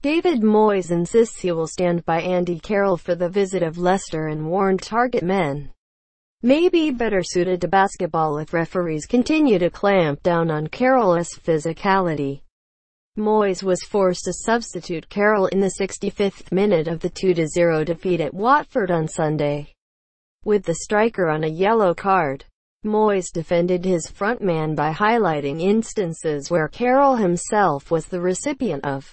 David Moyes insists he will stand by Andy Carroll for the visit of Leicester and warned target men may be better suited to basketball if referees continue to clamp down on Carroll's physicality. Moyes was forced to substitute Carroll in the 65th minute of the 2-0 defeat at Watford on Sunday. With the striker on a yellow card, Moyes defended his frontman by highlighting instances where Carroll himself was the recipient of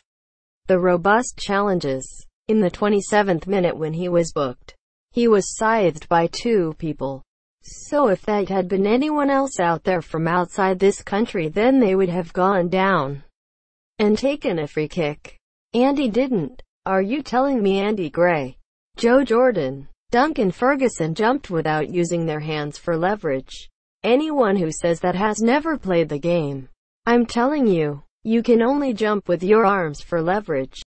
the robust challenges. In the 27th minute when he was booked, he was scythed by two people. So if that had been anyone else out there from outside this country then they would have gone down and taken a free kick. Andy didn't. Are you telling me Andy Gray, Joe Jordan, Duncan Ferguson jumped without using their hands for leverage? Anyone who says that has never played the game. I'm telling you, you can only jump with your arms for leverage.